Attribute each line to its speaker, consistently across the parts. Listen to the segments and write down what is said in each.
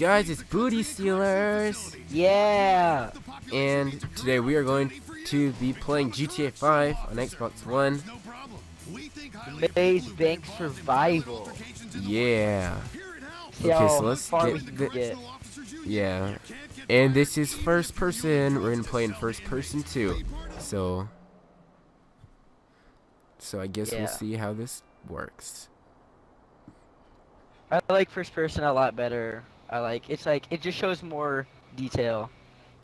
Speaker 1: guys? It's Booty Stealers,
Speaker 2: Yeah.
Speaker 1: and today we are going to be playing GTA 5 on Xbox One.
Speaker 2: Maze Bank Survival.
Speaker 1: Yeah, Okay, so let's get the-
Speaker 2: get.
Speaker 1: yeah. And this is first person. We're gonna play in first person too. So, so I guess
Speaker 2: Yeah.
Speaker 1: we'll see how this works.
Speaker 2: I like first person a lot better. I like it's like it just shows more detail,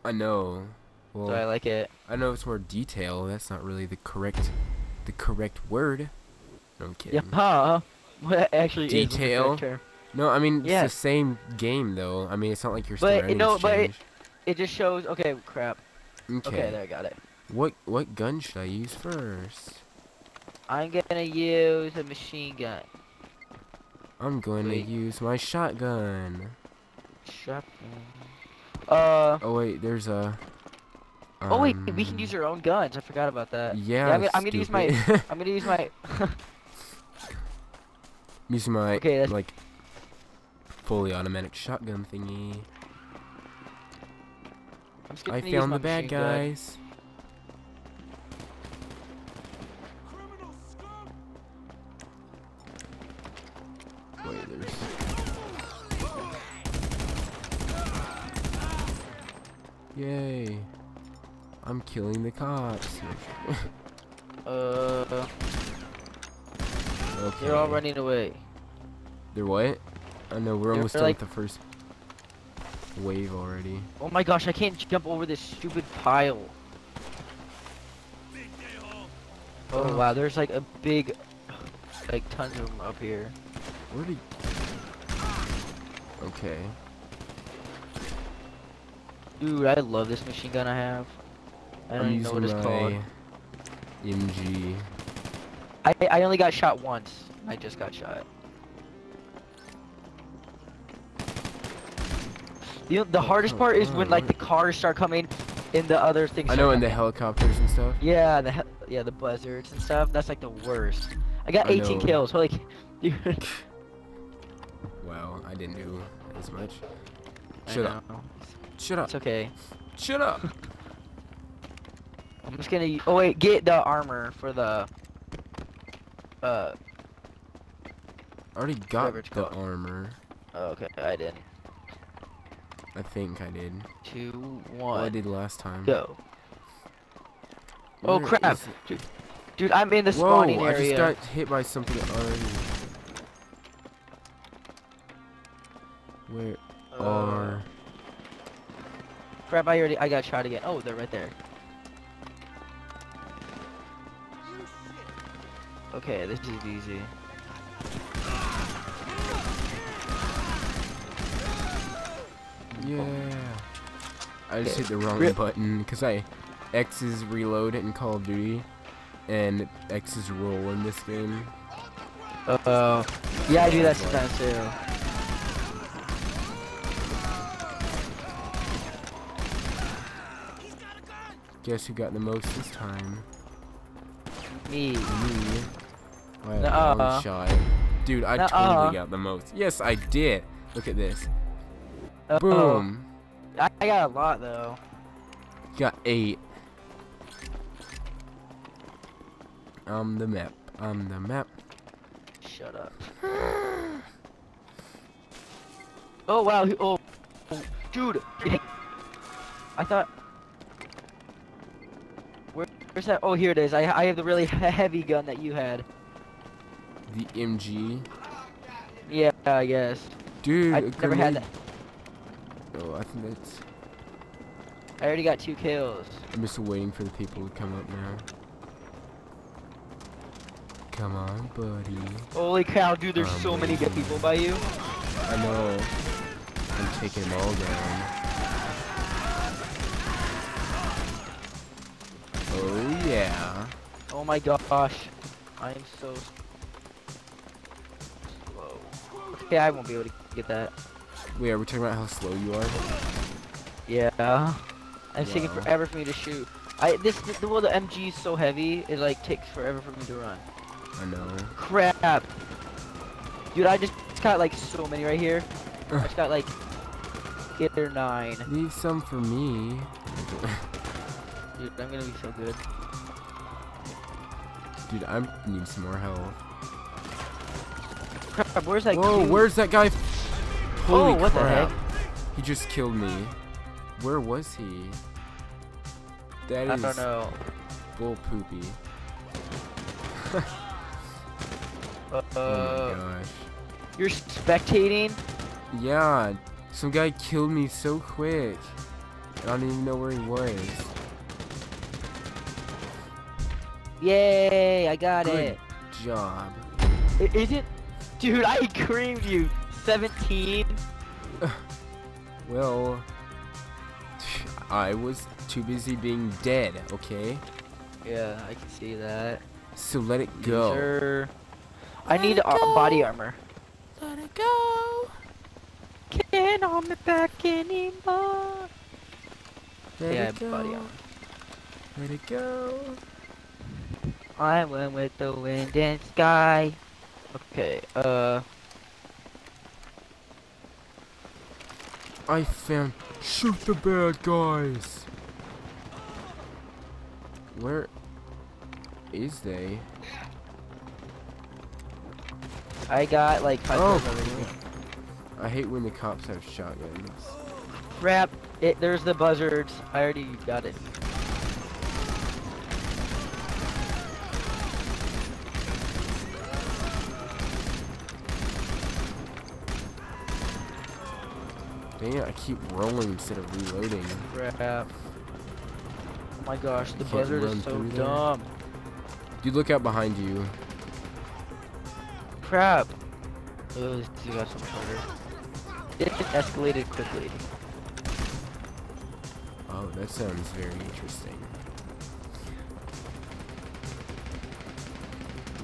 Speaker 1: I know. Well,
Speaker 2: so I like it.
Speaker 1: I know it's more detail. That's not really the correct, the correct word. No, I'm kidding.
Speaker 2: Yeah. Huh. What actually
Speaker 1: Detail? No, I mean it's the same game though. I mean it's not like you're
Speaker 2: But,
Speaker 1: running
Speaker 2: no, but it- It just shows. Okay, crap.
Speaker 1: Okay.
Speaker 2: Okay, there I got it.
Speaker 1: What what gun should I use first?
Speaker 2: I'm gonna use a machine gun.
Speaker 1: I'm going
Speaker 2: Wait.
Speaker 1: to use my shotgun.
Speaker 2: Shotgun. Uh.
Speaker 1: Oh wait, there's a.
Speaker 2: oh wait, we can
Speaker 1: um,
Speaker 2: use our own guns. I forgot about that.
Speaker 1: Yeah,
Speaker 2: I'm, gonna, I'm gonna use my. I'm gonna use my.
Speaker 1: I'm using my
Speaker 2: Okay, that's-
Speaker 1: like fully automatic shotgun thingy.
Speaker 2: I'm just gonna use
Speaker 1: found the bad guys. gun. Yay! I'm killing the cops.
Speaker 2: Uh,
Speaker 1: okay.
Speaker 2: they're all running away.
Speaker 1: They're what? I know we're
Speaker 2: They're
Speaker 1: almost done
Speaker 2: like-
Speaker 1: with the first wave already.
Speaker 2: Oh my gosh, I can't jump over this stupid pile. Oh
Speaker 1: Oh.
Speaker 2: wow, there's like a big, like tons of them up here.
Speaker 1: Where did? Okay.
Speaker 2: Dude, I love this machine gun I have. I don't
Speaker 1: I'm
Speaker 2: even know what it's called.
Speaker 1: MG.
Speaker 2: I I only got shot once. I just got shot. The the hardest
Speaker 1: oh,
Speaker 2: part is
Speaker 1: oh,
Speaker 2: when like the cars start coming, and the other things.
Speaker 1: I know in the helicopters and stuff.
Speaker 2: Yeah, the he- yeah the buzzards and stuff. That's like the worst. I got
Speaker 1: I
Speaker 2: 18
Speaker 1: know.
Speaker 2: kills. Holy, dude.
Speaker 1: Wow, I didn't do as much. Shut up. Shut up.
Speaker 2: It's okay.
Speaker 1: Shut up.
Speaker 2: I'm just gonna. Oh wait, get the armor for the. Uh.
Speaker 1: I already got the armor.
Speaker 2: oh, Okay, I did.
Speaker 1: I think I did.
Speaker 2: Two,
Speaker 1: Well, I did last time.
Speaker 2: go. Oh, crap.
Speaker 1: is it?
Speaker 2: Dude, I'm in the
Speaker 1: Whoa!
Speaker 2: spawning
Speaker 1: I
Speaker 2: area.
Speaker 1: just got hit by something already. Where
Speaker 2: Uh,
Speaker 1: are?
Speaker 2: Crap! I already. I got shot again. Oh, they're right there. Okay, this is easy.
Speaker 1: Yeah. I just
Speaker 2: Okay.
Speaker 1: hit the wrong
Speaker 2: Rip.
Speaker 1: button because I X is reload in Call of Duty, and X is roll in this game.
Speaker 2: Uh oh. Yeah, I do that sometimes too.
Speaker 1: Guess who got the most this time?
Speaker 2: Me.
Speaker 1: Me. I had a
Speaker 2: Nuh-uh.
Speaker 1: long shot. Dude, I totally got the most. Yes, I did. Look at this.
Speaker 2: Uh-oh.
Speaker 1: Boom.
Speaker 2: I, got a lot though.
Speaker 1: Got eight. On the map. On the map.
Speaker 2: Shut up. oh wow. Oh, oh, dude. I thought. Where, where's that? Oh, here it is. I I have the really heavy gun that you had.
Speaker 1: The MG.
Speaker 2: Yeah, I guess.
Speaker 1: Dude,
Speaker 2: I never had that.
Speaker 1: Oh, I think that's.
Speaker 2: I already got two kills.
Speaker 1: I'm just waiting for the people to come up now. Come on, buddy.
Speaker 2: Holy cow, dude! There's
Speaker 1: Um,
Speaker 2: so many good people by you.
Speaker 1: I know. I'm taking them all down. Yeah.
Speaker 2: Oh my gosh. I am so slow. Okay, I won't be able to get that.
Speaker 1: Wait, are we talking about how slow you are?
Speaker 2: Yeah. It's taking forever for me to shoot. I this the well the MG is so heavy it like takes forever for me to run.
Speaker 1: I know.
Speaker 2: Crap. Dude, I just got like so many right here. I just got like eight or nine.
Speaker 1: Leave some for me.
Speaker 2: Dude, I'm gonna be so good.
Speaker 1: Dude, I need some more health.
Speaker 2: Crap, where's that
Speaker 1: Whoa, where's that guy? Holy
Speaker 2: oh, what
Speaker 1: crap.
Speaker 2: the heck?
Speaker 1: He just killed me. Where was he? That
Speaker 2: I
Speaker 1: is
Speaker 2: don't know.
Speaker 1: bull poopy.
Speaker 2: Uh,
Speaker 1: oh my gosh.
Speaker 2: you're spectating?
Speaker 1: Yeah, some guy killed me so quick. I don't even know where he was.
Speaker 2: Yay, I got
Speaker 1: Good
Speaker 2: it.
Speaker 1: job.
Speaker 2: I- Is it? Dude, I creamed you. 17?
Speaker 1: Well, I was too busy being dead, okay?
Speaker 2: Yeah, I can see that.
Speaker 1: So let it go.
Speaker 2: Sure. I need uh, body armor.
Speaker 1: Let it go.
Speaker 2: Can't hold me back anymore.
Speaker 1: Let
Speaker 2: Yeah,
Speaker 1: it go.
Speaker 2: body armor.
Speaker 1: Let it go.
Speaker 2: I went with the wind and sky. Okay, uh,
Speaker 1: I found. Shoot the bad guys. Where is they?
Speaker 2: I got like five
Speaker 1: Oh.
Speaker 2: already.
Speaker 1: I hate when the cops have shotguns.
Speaker 2: Crap, it, there's the buzzards. I already got it.
Speaker 1: Dang it, I keep rolling instead of reloading.
Speaker 2: Crap. Oh my gosh, the buzzard is so dumb.
Speaker 1: Dude, look out behind you.
Speaker 2: Crap. Oh, you got so much harder. It escalated quickly.
Speaker 1: Oh, that sounds very interesting.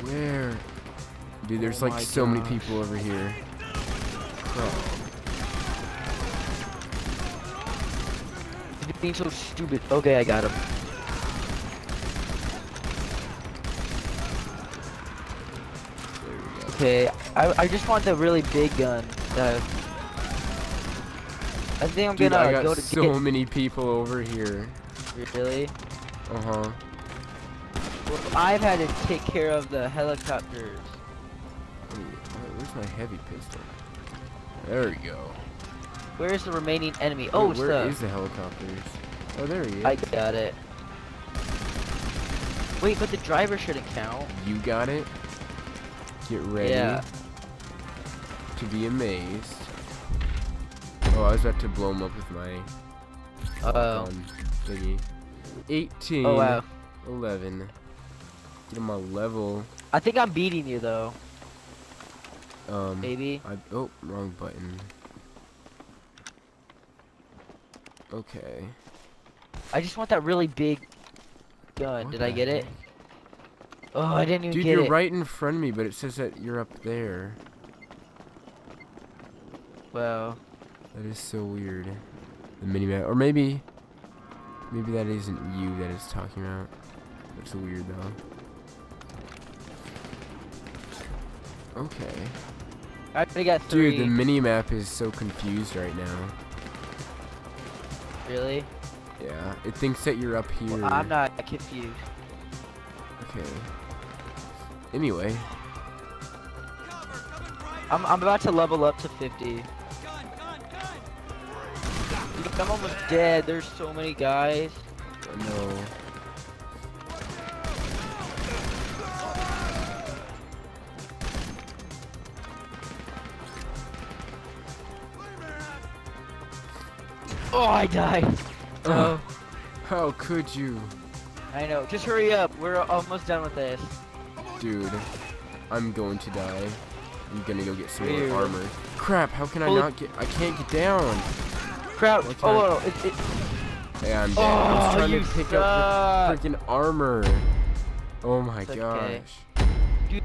Speaker 1: Where? Dude, there's
Speaker 2: Oh
Speaker 1: like so many people over here. Crap.
Speaker 2: You're being so stupid. Okay, I got him.
Speaker 1: There we go.
Speaker 2: Okay, I, I just want the really big gun. Uh, I think I'm
Speaker 1: Dude,
Speaker 2: gonna
Speaker 1: I got
Speaker 2: go to
Speaker 1: so
Speaker 2: get.
Speaker 1: many people over here.
Speaker 2: Really?
Speaker 1: Uh huh.
Speaker 2: Well, I've had to take care of the helicopters.
Speaker 1: Where's my heavy pistol? There we go.
Speaker 2: Where's the remaining enemy? Oh,
Speaker 1: Wait,
Speaker 2: it's
Speaker 1: where
Speaker 2: the.
Speaker 1: is the helicopters? Oh, there he is.
Speaker 2: I got it. Wait, but the driver shouldn't count.
Speaker 1: You got it. Get ready
Speaker 2: Yeah.
Speaker 1: to be amazed. Oh, I was about to blow him up with my
Speaker 2: Oh.
Speaker 1: thingy. 18.
Speaker 2: Oh wow.
Speaker 1: 11. Get him a level.
Speaker 2: I think I'm beating you though.
Speaker 1: Um.
Speaker 2: Maybe.
Speaker 1: I oh wrong button. Okay.
Speaker 2: I just want that really big gun.
Speaker 1: What
Speaker 2: Did I get it? Oh, I didn't even
Speaker 1: Dude,
Speaker 2: get
Speaker 1: you're right in front of me, but it says that you're up there.
Speaker 2: Well,
Speaker 1: That is so weird. The minimap, or maybe, maybe that isn't you that is talking about. That's weird though. Okay.
Speaker 2: I got three.
Speaker 1: Dude, the minimap is so confused right now.
Speaker 2: Really?
Speaker 1: Yeah, it thinks that you're up here.
Speaker 2: Well, I'm not confused.
Speaker 1: Okay. Anyway,
Speaker 2: I'm I'm about to level up to 50. Dude, I'm almost dead. There's so many guys.
Speaker 1: no.
Speaker 2: Oh, I died.
Speaker 1: Ugh.
Speaker 2: Oh,
Speaker 1: How could you?
Speaker 2: I know. Just hurry up. We're almost done with this.
Speaker 1: Dude, I'm going to die. I'm gonna go get some
Speaker 2: Weird.
Speaker 1: more armor. Crap, how can I not get- I can't get down.
Speaker 2: Crap,
Speaker 1: What
Speaker 2: Oh, oh, it, it,
Speaker 1: Hey, I'm oh, dead. I was
Speaker 2: oh,
Speaker 1: trying
Speaker 2: you
Speaker 1: to pick
Speaker 2: suck.
Speaker 1: up the freaking armor. Oh my
Speaker 2: It's
Speaker 1: gosh.
Speaker 2: okay.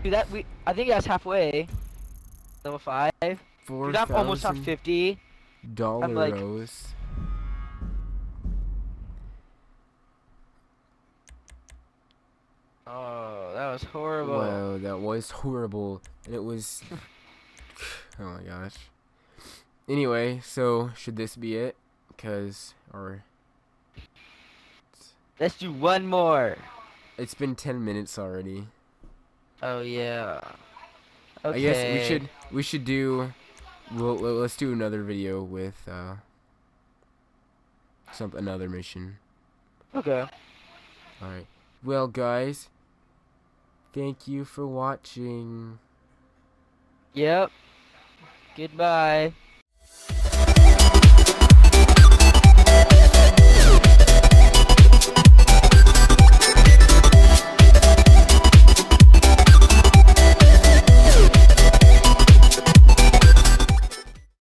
Speaker 2: Dude, that we. I think that's halfway. Level five.
Speaker 1: Four
Speaker 2: Dude, I'm almost on 50. I'm like- Oh, that was horrible.
Speaker 1: Wow, that was horrible. And it was. oh my gosh. anyway, so should this be it? Cause or
Speaker 2: Let's do one more.
Speaker 1: it's been ten minutes already.
Speaker 2: Oh yeah. Okay.
Speaker 1: I guess we should we should do. We'll, let- let's do another video with uh. Some another mission.
Speaker 2: Okay.
Speaker 1: All right. Well, guys. Thank you for watching.
Speaker 2: Yep. Goodbye.